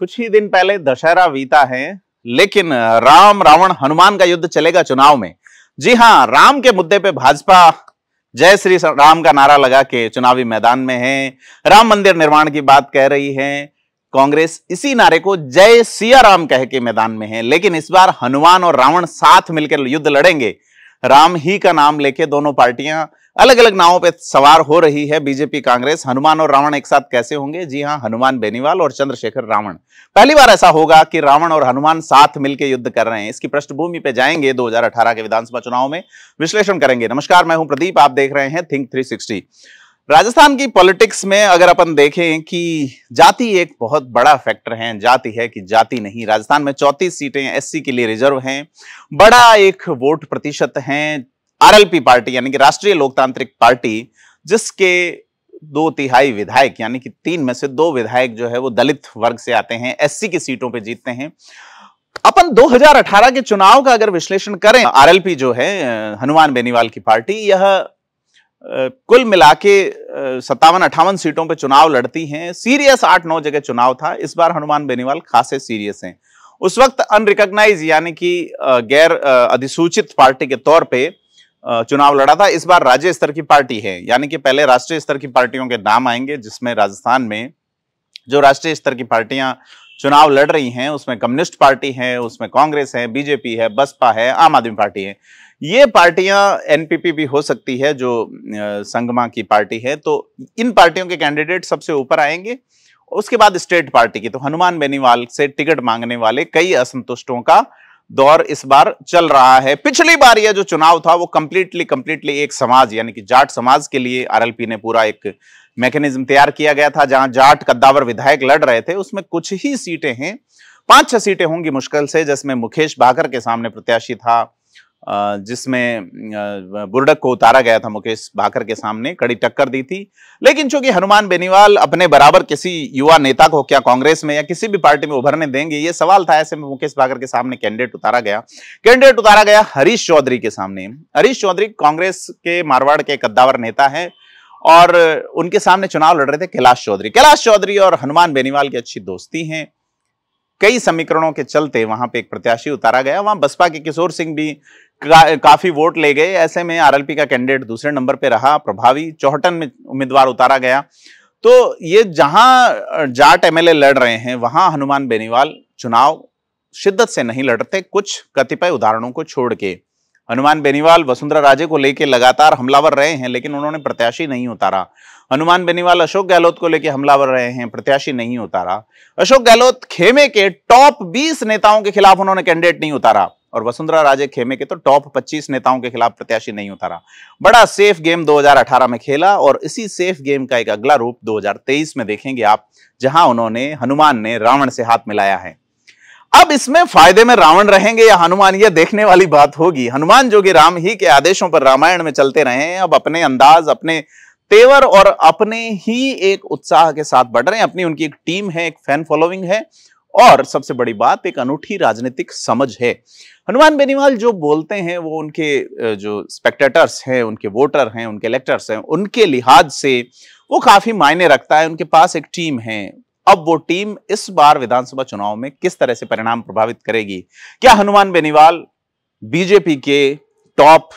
कुछ ही दिन पहले दशहरा बीता है, लेकिन राम रावण हनुमान का युद्ध चलेगा चुनाव में। जी हाँ, राम के मुद्दे पे भाजपा, जय श्री राम का नारा लगा के चुनावी मैदान में है। राम मंदिर निर्माण की बात कह रही है। कांग्रेस इसी नारे को जय सिया राम कह के मैदान में है, लेकिन इस बार हनुमान और रावण साथ मिलकर युद्ध लड़ेंगे। राम ही का नाम लेके दोनों पार्टियाँ अलग अलग नावों पे सवार हो रही है बीजेपी कांग्रेस। हनुमान और रावण एक साथ कैसे होंगे? जी हाँ, हनुमान बेनीवाल और चंद्रशेखर रावण। पहली बार ऐसा होगा कि रावण और हनुमान साथ मिलकर युद्ध कर रहे हैं। इसकी पृष्ठभूमि पे जाएँगे 2018 के विधानसभा चुनाव में। विश्लेषण करेंगे। नमस्कार, मैं हूँ प्रदीप। आप देख रहे हैं थिंक थ्री राजस्थान की पॉलिटिक्स में अगर अपन देखें कि जाति एक बहुत बड़ा फैक्टर है। जाति है कि जाति नहीं। राजस्थान में चौतीस सीटें एससी के लिए रिज़र्व हैं। बड़ा एक वोट प्रतिशत हैं। आरएलपी पार्टी, यानी कि राष्ट्रीय लोकतांत्रिक पार्टी, जिसके दो तिहाई विधायक, यानी कि तीन में से दो विधायक जो है वो दलित वर्ग से आते हैं एससी की सीटों पे जीतते हैं। अपन 2018 के चुनाव का अगर विश्लेषण करें आरएलपी जो है, हनुमान बेनीवाल की पार्टी, यह कुल मिला के सत्तावन अट्ठावन सीटों पर चुनाव लड़ती हैं। सीरियस आठ, नौ जगह चुनाव था। इस बार हनुमान बेनीवाल खासे सीरियस हैं। उस वक्त अनरिकॉग्नाइज, यानी कि गैर अधिसूचित पार्टी के तौर पे चुनाव लड़ा था। इस बार राज्य स्तर की पार्टी है। यानी कि पहले राष्ट्रीय स्तर की पार्टियों के नाम आएँगे, जिसमें राजस्थान में जो राष्ट्रीय स्तर की पार्टियाँ चुनाव लड़ रही हैं, उसमें कम्युनिस्ट पार्टी है, उसमें कांग्रेस है, बीजेपी है, बसपा है, आम आदमी पार्टी है। ये पार्टियाँ एनपीपी भी हो सकती है, जो संगमा की पार्टी है। तो इन पार्टियों के कैंडिडेट सबसे ऊपर आएँगे। उसके बाद स्टेट पार्टी की तो हनुमान बेनीवाल से टिकट मांगने वाले कई असंतुष्टों का दौर इस बार चल रहा है। पिछली बार यह जो चुनाव था, वो कंप्लीटली कंप्लीटली एक समाज, यानी कि जाट समाज के लिए आरएलपी ने पूरा एक मैकेनिज्म तैयार किया गया था, जहाँ जाट कद्दावर विधायक लड़ रहे थे। उसमें कुछ ही सीटें हैं। पाँच छह सीटें होंगी मुश्किल से, जिसमें मुकेश भाकर के सामने प्रत्याशी था जिसमें बुरडक को उतारा गया था मुकेश भाकर के सामने, कड़ी टक्कर दी थी। लेकिन चूँकि हनुमान बेनीवाल अपने बराबर किसी युवा नेता को, क्या कांग्रेस में या किसी भी पार्टी में उभरने देंगे, ये सवाल था, ऐसे में मुकेश भाकर के सामने कैंडिडेट उतारा गया। कैंडिडेट उतारा गया हरीश चौधरी के सामने। हरीश चौधरी कांग्रेस के मारवाड़ के कद्दावर नेता है और उनके सामने चुनाव लड़ रहे थे कैलाश चौधरी। कैलाश चौधरी और हनुमान बेनीवाल की अच्छी दोस्ती है। कई समीकरणों के चलते वहाँ पे एक प्रत्याशी उतारा गया। वहाँ बसपा के किशोर सिंह भी का, काफ़ी वोट ले गए। ऐसे में आरएलपी का कैंडिडेट दूसरे नंबर पे रहा प्रभावी चौहटन में उम्मीदवार उतारा गया। तो ये जहाँ जाट एमएलए लड़ रहे हैं वहाँ हनुमान बेनीवाल चुनाव शिद्दत से नहीं लड़ते कुछ कतिपय उदाहरणों को छोड़ के। हनुमान बेनीवाल वसुंधरा राजे को लेकर लगातार हमलावर रहे हैं लेकिन उन्होंने प्रत्याशी नहीं उतारा। हनुमान बेनीवाल, अशोक गहलोत को लेकर हमलावर रहे हैं, प्रत्याशी नहीं उतारा। अशोक गहलोत खेमे के टॉप 20 नेताओं के खिलाफ उन्होंने कैंडिडेट नहीं उतारा, और वसुंधरा राजे खेमे के तो टॉप 25 नेताओं के खिलाफ प्रत्याशी नहीं उतारा। बड़ा सेफ़ गेम 2018 में खेला, और इसी सेफ़ गेम का एक अगला रूप 2023 में देखेंगे आप, जहाँ उन्होंने हनुमान ने रावण से हाथ मिलाया है। अब इसमें फ़ायदे में रावण रहेंगे या हनुमान यह देखने वाली बात होगी। हनुमान जो कि राम ही के आदेशों पर रामायण में चलते रहे हैं, अब अपने अंदाज, अपने तेवर और अपने ही एक उत्साह के साथ बढ़ रहे हैं। अपनी उनकी एक टीम है, एक फ़ैन फॉलोइंग है। और सबसे बड़ी बात, एक अनूठी राजनीतिक समझ है। हनुमान बेनीवाल जो बोलते हैं, वो उनके जो स्पेक्टेटर्स हैं, उनके वोटर हैं, उनके इलेक्टर्स हैं, उनके लिहाज से वो काफ़ी मायने रखता है। उनके पास एक टीम है। अब वो टीम इस बार विधानसभा चुनाव में किस तरह से परिणाम प्रभावित करेगी? क्या हनुमान बेनीवाल बीजेपी के टॉप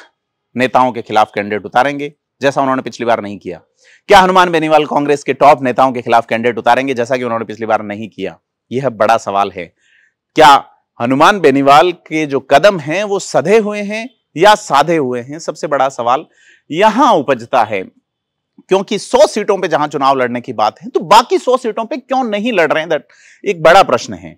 नेताओं के खिलाफ कैंडिडेट उतारेंगे? जैसा उन्होंने पिछली बार नहीं किया। क्या हनुमान बेनीवाल कांग्रेस के टॉप नेताओं के खिलाफ कैंडिडेट उतारेंगे जैसा कि उन्होंने पिछली बार नहीं किया? यह बड़ा सवाल है। क्या हनुमान बेनीवाल के जो कदम हैं, वो सधे हुए हैं या साधे हुए हैं? सबसे बड़ा सवाल यहाँ उपजता है। क्योंकि 100 सीटों पे जहाँ चुनाव लड़ने की बात है तो बाकी 100 सीटों पे क्यों नहीं लड़ रहे हैं? एक बड़ा प्रश्न है।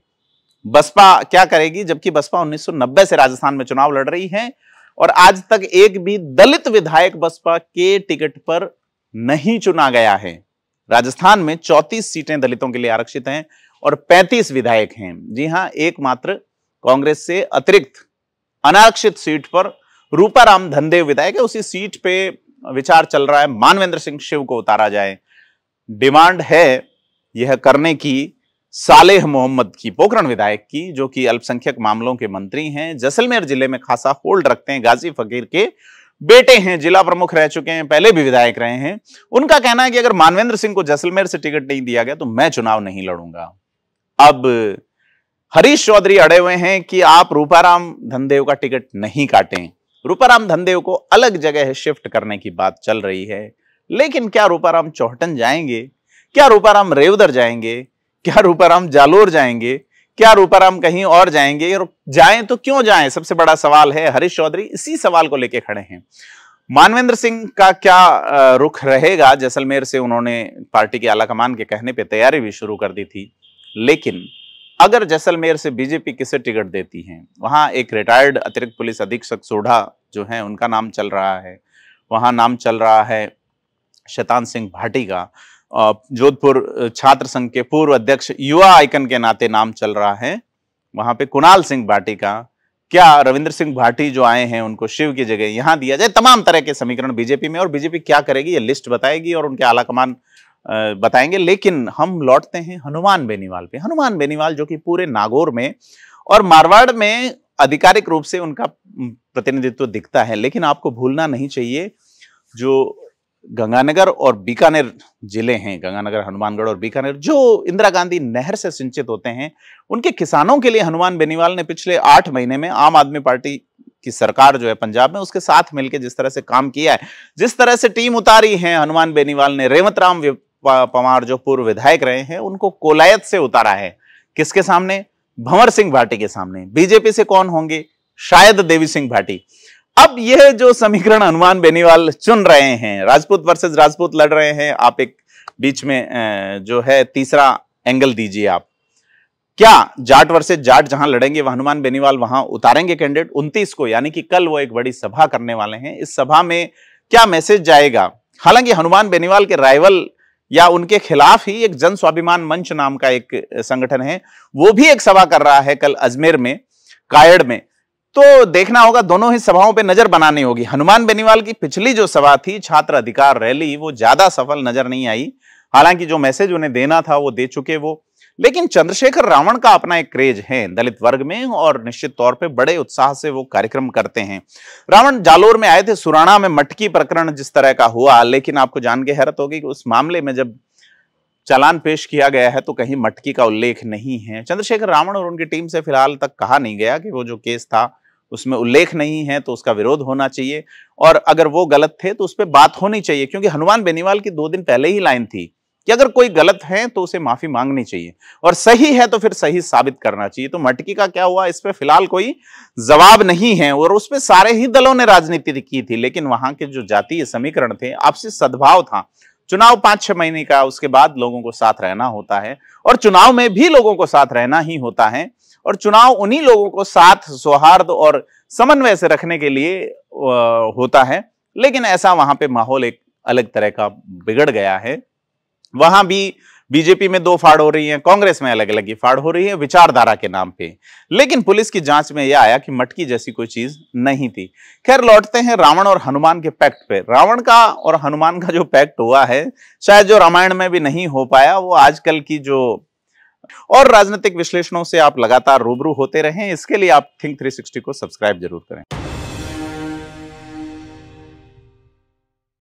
बसपा क्या करेगी, जबकि बसपा 1990 से राजस्थान में चुनाव लड़ रही है और आज तक एक भी दलित विधायक बसपा के टिकट पर नहीं चुना गया है। राजस्थान में 34 सीटें दलितों के लिए आरक्षित हैं और 35 विधायक हैं। जी हाँ, एकमात्र कांग्रेस से अतिरिक्त अनारक्षित सीट पर रूपाराम धनदेव विधायक है। उसी सीट पे विचार चल रहा है। मानवेंद्र सिंह शिव को उतारा जाए। डिमांड है यह करने की। सालेह मोहम्मद की पोखरण विधायक की, जो कि अल्पसंख्यक मामलों के मंत्री हैं, जैसलमेर ज़िले में खासा होल्ड रखते हैं गाजी फकीर के बेटे हैं, जिला प्रमुख रह चुके हैं, पहले भी विधायक रहे हैं। उनका कहना है कि अगर मानवेंद्र सिंह को जैसलमेर से टिकट नहीं दिया गया तो मैं चुनाव नहीं लड़ूँगा। अब हरीश चौधरी अड़े हुए हैं कि आप रूपाराम धनदेव का टिकट नहीं काटें। रूपाराम धनदेव को अलग जगह शिफ्ट करने की बात चल रही है, लेकिन क्या रूपाराम चौहटन जाएँगे? क्या रूपाराम रेवदर जाएँगे? क्या रूपाराम जालोर जाएँगे? क्या रूपाराम कहीं और जाएँगे? और जाएँ तो क्यों जाएँ? सबसे बड़ा सवाल है हरीश चौधरी इसी सवाल को लेकर खड़े हैं। मानवेंद्र सिंह का क्या रुख रहेगा? जैसलमेर से उन्होंने पार्टी के आलाकमान के कहने पे तैयारी भी शुरू कर दी थी। लेकिन अगर जैसलमेर से बीजेपी किसे टिकट देती है? वहाँ एक रिटायर्ड अतिरिक्त पुलिस अधीक्षक सोढ़ा जो है, उनका नाम चल रहा है। वहाँ नाम चल रहा है शैतान सिंह भाटी का। जोधपुर छात्र संघ के पूर्व अध्यक्ष युवा आइकन के नाते नाम चल रहा है। वहाँ पे कुणाल सिंह भाटी का, क्या रविंद्र सिंह भाटी जो आए हैं, उनको शिव की जगह यहाँ दिया जाए? तमाम तरह के समीकरण बीजेपी में, और बीजेपी क्या करेगी, ये लिस्ट बताएगी और उनके आलाकमान बताएँगे। लेकिन हम लौटते हैं हनुमान बेनीवाल पे। हनुमान बेनीवाल जो कि पूरे नागौर में और मारवाड़ में आधिकारिक रूप से उनका प्रतिनिधित्व दिखता है। लेकिन आपको भूलना नहीं चाहिए, जो गंगानगर और बीकानेर ज़िले हैं, गंगानगर, हनुमानगढ़ और बीकानेर, जो इंदिरा गांधी नहर से सिंचित होते हैं, उनके किसानों के लिए हनुमान बेनीवाल ने पिछले आठ महीने में आम आदमी पार्टी की सरकार जो है पंजाब में, उसके साथ मिलकर जिस तरह से काम किया है, जिस तरह से टीम उतारी है, हनुमान बेनीवाल ने रेवत राम पवार जो पूर्व विधायक रहे हैं, उनको कोलायत से उतारा है। किसके सामने? भंवर सिंह भाटी के सामने। बीजेपी से कौन होंगे? शायद देवी सिंह भाटी। अब यह जो समीकरण हनुमान बेनीवाल चुन रहे हैं, राजपूत वर्सेस राजपूत लड़ रहे हैं, आप एक बीच में जो है तीसरा एंगल दीजिए आप। क्या जाट वर्सेस जाट जहाँ लड़ेंगे, वह हनुमान बेनीवाल वहाँ उतारेंगे कैंडिडेट 29 को, यानी कि कल वो एक बड़ी सभा करने वाले हैं। इस सभा में क्या मैसेज जाएगा? हालाँकि हनुमान बेनीवाल के राइवल या उनके खिलाफ ही एक जन स्वाभिमान मंच नाम का एक संगठन है, वो भी एक सभा कर रहा है कल अजमेर में, कायड़ में। तो देखना होगा दोनों ही सभाओं पे नज़र बनानी होगी। हनुमान बेनीवाल की पिछली जो सभा थी, छात्र अधिकार रैली, वो ज़्यादा सफल नज़र नहीं आई। हालाँकि जो मैसेज उन्हें देना था, वो दे चुके वो। लेकिन चंद्रशेखर रावण का अपना एक क्रेज है दलित वर्ग में और निश्चित तौर पे बड़े उत्साह से वो कार्यक्रम करते हैं। रावण जालोर में आए थे, सुराणा में मटकी प्रकरण जिस तरह का हुआ, लेकिन आपको जान के हैरत होगी कि उस मामले में जब चालान पेश किया गया है तो कहीं मटकी का उल्लेख नहीं है। चंद्रशेखर रावण और उनकी टीम से फ़िलहाल तक कहा नहीं गया कि वो जो केस था उसमें उल्लेख नहीं है तो उसका विरोध होना चाहिए। और अगर वो गलत थे तो उस पर बात होनी चाहिए, क्योंकि हनुमान बेनीवाल की दो दिन पहले ही लाइन थी कि अगर कोई गलत है तो उसे माफ़ी मांगनी चाहिए और सही है तो फिर सही साबित करना चाहिए। तो मटकी का क्या हुआ? इस पर फ़िलहाल कोई जवाब नहीं है और उस पर सारे ही दलों ने राजनीति की थी, लेकिन वहाँ के जो जातीय समीकरण थे, आपसी सद्भाव था। चुनाव पाँच छह महीने का, उसके बाद लोगों को साथ रहना होता है और चुनाव में भी लोगों को साथ रहना ही होता है। और चुनाव उन्हीं लोगों को साथ, सौहार्द और समन्वय से रखने के लिए होता है। लेकिन ऐसा वहाँ पे माहौल एक अलग तरह का बिगड़ गया है। वहाँ भी बीजेपी में दो फाड़ हो रही हैं, कांग्रेस में अलग अलग फाड़ हो रही है, विचारधारा के नाम पे। लेकिन पुलिस की जाँच में यह आया कि मटकी जैसी कोई चीज़ नहीं थी। खैर, लौटते हैं रावण और हनुमान के पैक्ट पे। रावण का और हनुमान का जो पैक्ट हुआ है, शायद जो रामायण में भी नहीं हो पाया, वो आजकल की जो और राजनीतिक विश्लेषणों से आप लगातार रूबरू होते रहें। इसके लिए आप थिंक 360 को सब्सक्राइब ज़रूर करें।